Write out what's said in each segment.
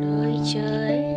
nơi trời.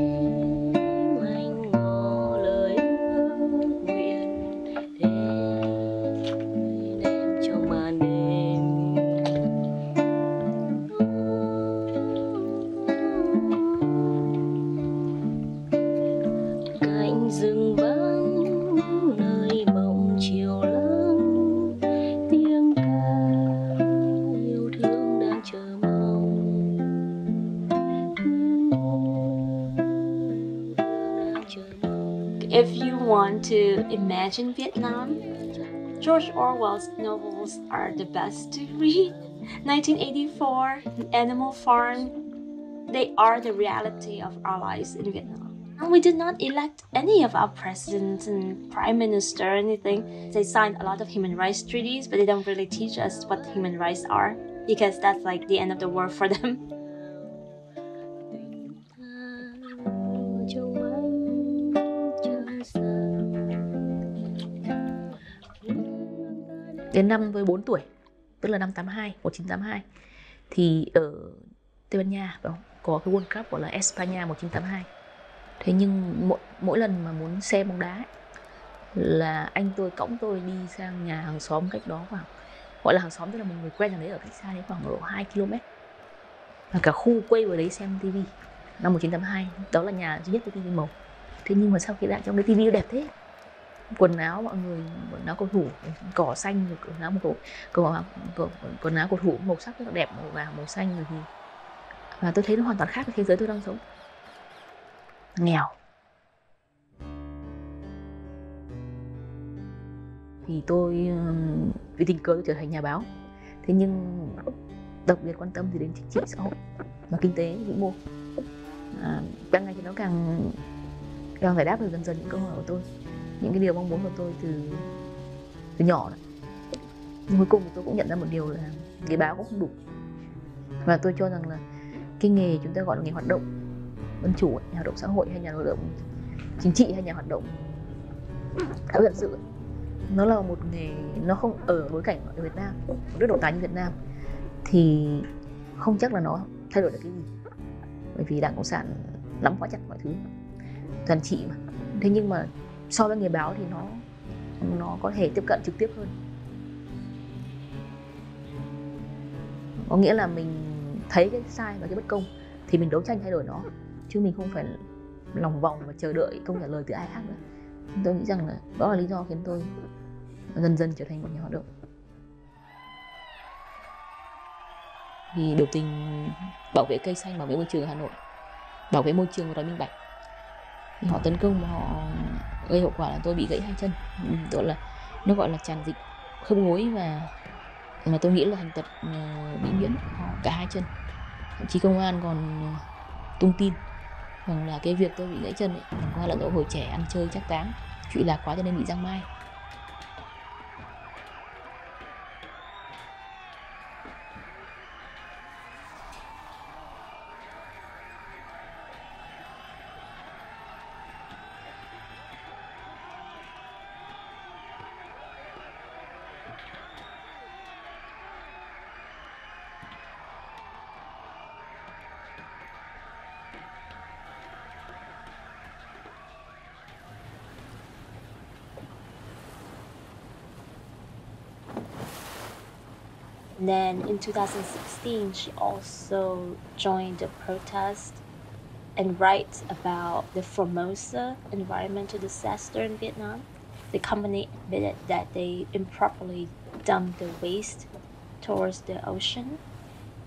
If you want to imagine Vietnam, George Orwell's novels are the best to read. 1984, Animal Farm, they are the reality of our lives in Vietnam. And we did not elect any of our presidents and prime minister or anything. They signed a lot of human rights treaties, but they don't really teach us what human rights are because that's like the end of the world for them. Đến năm tôi 4 tuổi, tức là năm 82, 1982 thì ở Tây Ban Nha không? có cái World Cup gọi là España 1982 thế nhưng mỗi, mỗi lần mà muốn xem bóng đá ấy, là anh tôi cõng tôi đi sang nhà hàng xóm cách đó khoảng gọi là hàng xóm tức là một người quen ở đấy ở cách xa đấy khoảng độ 2 km. Và cả khu quay vào đấy xem tivi năm 1982 đó là nhà duy nhất có tivi màu. Thế nhưng mà sau khi đã trong cái tivi đẹp thế quần áo mọi người quần áo cầu thủ cỏ xanh rồi quần áo cầu cầu quần áo cầu thủ màu sắc rất là đẹp màu vàng màu xanh rồi thì và tôi thấy nó hoàn toàn khác với thế giới tôi đang sống. Nghèo. Thì tôi vì tình cờ tôi trở thành nhà báo. Thế nhưng đặc biệt quan tâm thì đến chính trị xã hội và kinh tế vĩ mô. À, càng ngày thì nó càng càng giải đáp được dần dần những câu hỏi của tôi những cái điều mong muốn của tôi từ từ nhỏ đó. nhưng cuối cùng thì tôi cũng nhận ra một điều là nghề báo cũng không đủ. Và tôi cho rằng là cái nghề chúng ta gọi là nghề hoạt động, dân chủ nhà hoạt động xã hội hay nhà hoạt động, chính trị hay nhà hoạt động xã hội sự nó là một nghề, nó không ở bối cảnh ở Việt Nam, một nước độc tài như Việt Nam, thì không chắc là nó thay đổi được cái gì. Bởi vì đảng cộng sản nắm quá chặt mọi thứ, toàn trị mà. Thế nhưng mà so với nghề báo thì nó nó có thể tiếp cận trực tiếp hơn. Có nghĩa là mình thấy cái sai và cái bất công thì mình đấu tranh thay đổi nó. Chứ mình không phải lòng vòng và chờ đợi câu trả lời từ ai khác nữa. Tôi nghĩ rằng là đó là lý do khiến tôi dần dần trở thành một nhà hoạt động. Vì biểu tình bảo vệ cây xanh, bảo vệ môi trường ở hà nội, bảo vệ môi trường và đòi minh bạch. Thì họ tấn công và họ gây hậu quả là tôi bị gãy hai chân. Ừ, gọi là, nó gọi là tràn dịch khớp gối và mà tôi nghĩ là thành tật ừ, bị miễn cả hai chân. Thậm chí công an còn ừ, tung tin rằng là cái việc tôi bị gãy chân ấy chẳng qua là do hồi trẻ ăn chơi chắc táng trụy lạc quá cho nên bị giang mai. Then in 2016, she also joined the protest and writes about the Formosa environmental disaster in Vietnam. The company admitted that they improperly dumped the waste towards the ocean.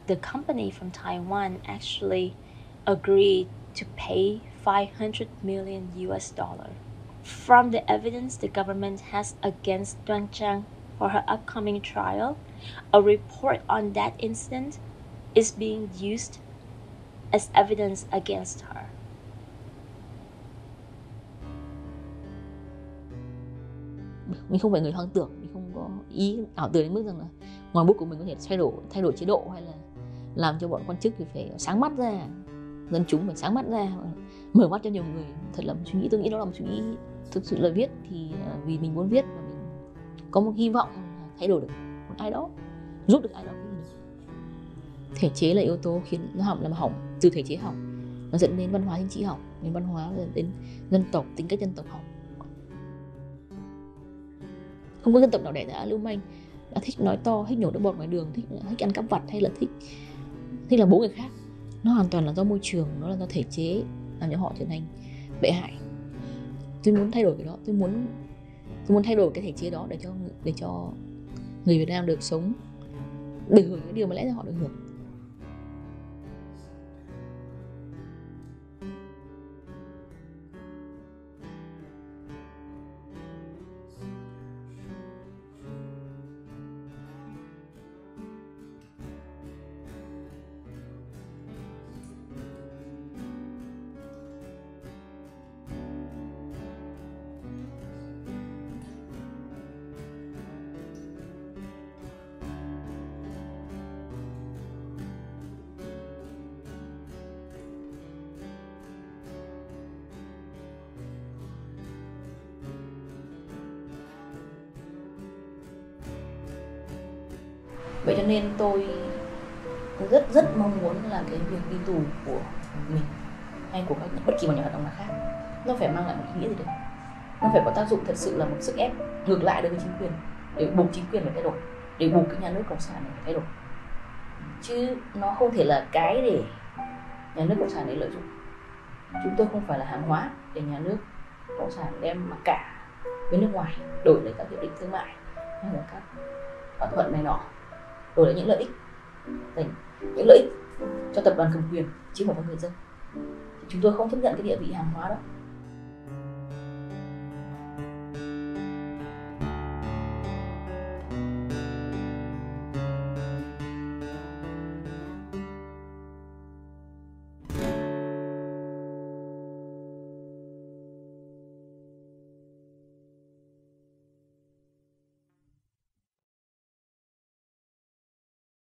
The company from Taiwan actually agreed to pay 500 million US dollar. From the evidence the government has against Duan Chang for her upcoming trial, a report on that incident is being used as evidence against her. Mình không phải người hoang tưởng, mình không có ý ảo tưởng đến mức rằng là ngòi bút của mình có thể thay đổi thay đổi chế độ hay là làm cho bọn quan chức thì phải sáng mắt ra dân chúng phải sáng mắt ra mở mắt cho nhiều người thật là một suy nghĩ tôi nghĩ đó là một suy nghĩ thực sự là viết thì à, vì mình muốn viết và mình có một hy vọng thay đổi được một ai đó, giúp được ai đó. Thể chế là yếu tố khiến nó hỏng, làm hỏng từ thể chế hỏng. Nó dẫn đến văn hóa chính trị hỏng, đến văn hóa, dẫn đến dân tộc, tính cách dân tộc hỏng. Không có dân tộc nào đẻ ra, lưu manh, đã thích nói to, thích nhổ nước bọt ngoài đường, thích thích ăn cắp vặt hay là thích thích là bố người khác. Nó hoàn toàn là do môi trường, nó là do thể chế làm cho họ trở thành bệ hại. Tôi muốn thay đổi cái đó, tôi muốn muốn thay đổi cái thể chế đó để cho để cho người Việt Nam được sống, được hưởng những điều mà lẽ ra họ được hưởng. Vậy cho nên tôi rất rất mong muốn là cái việc đi tù của mình hay của các bất kỳ một nhà hoạt động nào khác, nó phải mang lại một ý nghĩa gì đấy? Nó phải có tác dụng thật sự là một sức ép ngược lại đối với chính quyền, để buộc chính quyền phải thay đổi, để buộc cái nhà nước cộng sản này phải thay đổi. Chứ nó không thể là cái để nhà nước cộng sản để lợi dụng. Chúng tôi không phải là hàng hóa để nhà nước cộng sản đem mặc cả với nước ngoài đổi lấy các hiệp định thương mại hay là các thỏa thuận này nọ đổi lại những lợi ích dành, những lợi ích cho tập đoàn cầm quyền, chứ không phải người dân. Chúng tôi không chấp nhận cái địa vị hàng hóa đó.